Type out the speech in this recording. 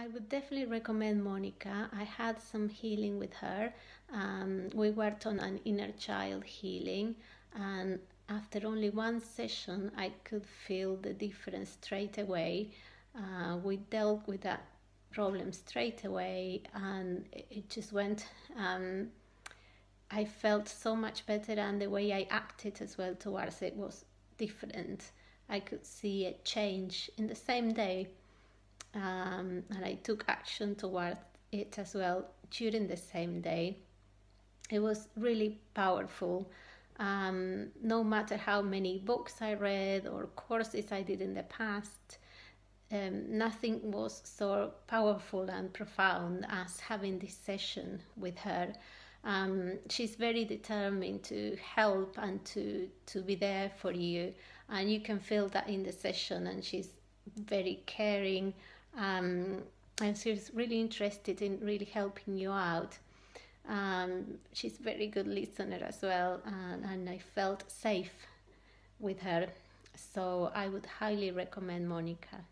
I would definitely recommend Monika. I had some healing with her. Um, we worked on an inner child healing, and after only one session, I could feel the difference straight away. Uh, we dealt with that problem straight away, and it just went. Um, I felt so much better, and the way I acted as well towards it was different. I could see a change in the same day um, and I took action towards it as well during the same day. It was really powerful. Um, no matter how many books I read or courses I did in the past, um, nothing was so powerful and profound as having this session with her. Um, she's very determined to help and to to be there for you, and you can feel that in the session. And she's very caring um, and she's really interested in really helping you out. Um, she's a very good listener as well, and, and I felt safe with her. So I would highly recommend Monika.